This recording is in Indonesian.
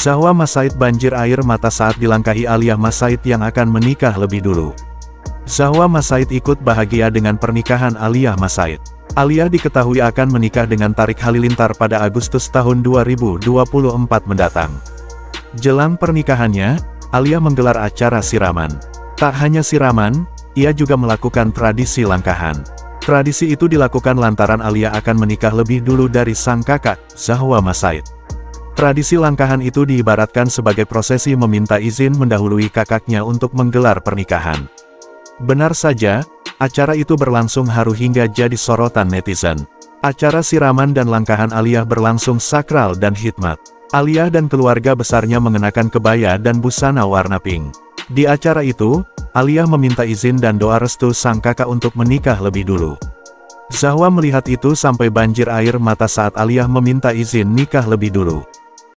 Zahwa Masaid banjir air mata saat dilangkahi Aliyah Masaid yang akan menikah lebih dulu. Zahwa Masaid ikut bahagia dengan pernikahan Aliyah Masaid. Aliyah diketahui akan menikah dengan Tarik Halilintar pada Agustus tahun 2024 mendatang. Jelang pernikahannya, Aliyah menggelar acara siraman. Tak hanya siraman, ia juga melakukan tradisi langkahan. Tradisi itu dilakukan lantaran Aliyah akan menikah lebih dulu dari sang kakak, Zahwa Masaid. Tradisi langkahan itu diibaratkan sebagai prosesi meminta izin mendahului kakaknya untuk menggelar pernikahan. Benar saja, acara itu berlangsung haru hingga jadi sorotan netizen. Acara siraman dan langkahan Aliyah berlangsung sakral dan hikmat. Aliyah dan keluarga besarnya mengenakan kebaya dan busana warna pink. Di acara itu, Aliyah meminta izin dan doa restu sang kakak untuk menikah lebih dulu. Zahwa melihat itu sampai banjir air mata saat Aliyah meminta izin nikah lebih dulu.